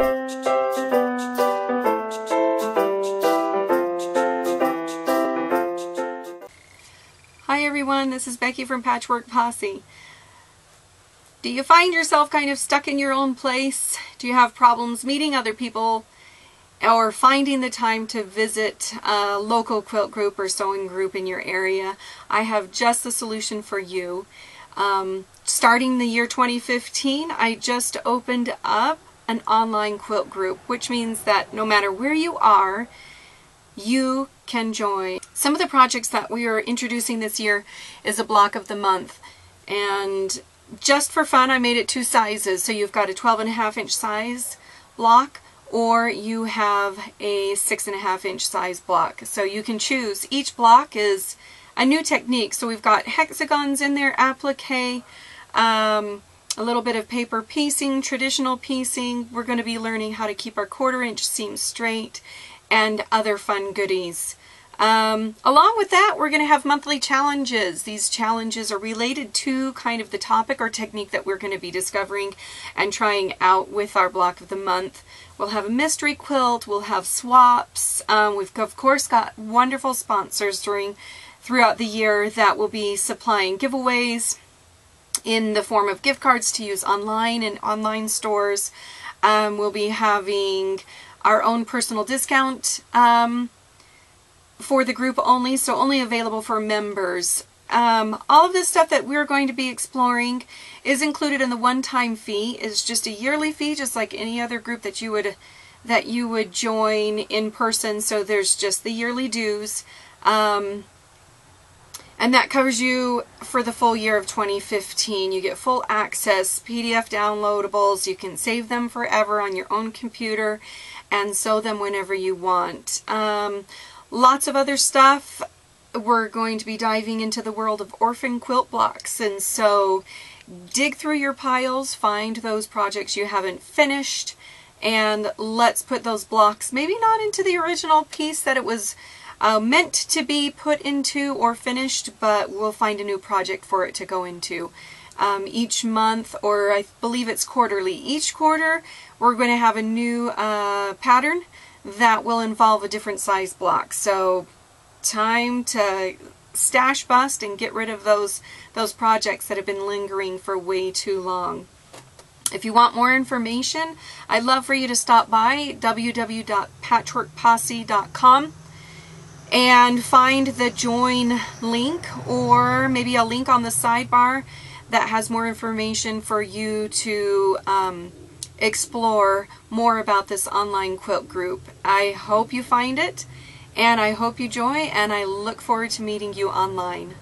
Hi everyone, this is Becky from Patchwork Posse. Do you find yourself kind of stuck in your own place? Do you have problems meeting other people or finding the time to visit a local quilt group or sewing group in your area? I have just the solution for you. Um, starting the year 2015, I just opened up an online quilt group, which means that no matter where you are, you can join. Some of the projects that we are introducing this year is a block of the month. And just for fun, I made it two sizes. So you've got a 12 and a half inch size block or you have a six and a half inch size block. So you can choose. Each block is a new technique. So we've got hexagons in there, applique, um, a little bit of paper piecing, traditional piecing. We're going to be learning how to keep our quarter inch seams straight and other fun goodies. Um, along with that, we're going to have monthly challenges. These challenges are related to kind of the topic or technique that we're going to be discovering and trying out with our block of the month. We'll have a mystery quilt, we'll have swaps. Um, we've of course got wonderful sponsors during throughout the year that will be supplying giveaways in the form of gift cards to use online and online stores. Um, we'll be having our own personal discount um, for the group only, so only available for members. Um, all of this stuff that we're going to be exploring is included in the one-time fee. It's just a yearly fee, just like any other group that you would that you would join in person. So there's just the yearly dues. Um, and that covers you for the full year of 2015. You get full access, PDF downloadables. You can save them forever on your own computer and sew them whenever you want. Um, lots of other stuff. We're going to be diving into the world of orphan quilt blocks and so dig through your piles, find those projects you haven't finished, and let's put those blocks maybe not into the original piece that it was uh, meant to be put into or finished, but we'll find a new project for it to go into. Um, each month, or I believe it's quarterly, each quarter we're going to have a new uh, pattern that will involve a different size block. So time to stash bust and get rid of those those projects that have been lingering for way too long. If you want more information, I'd love for you to stop by www.patchworkposse.com and find the join link or maybe a link on the sidebar that has more information for you to um, explore more about this online quilt group. I hope you find it and I hope you join and I look forward to meeting you online.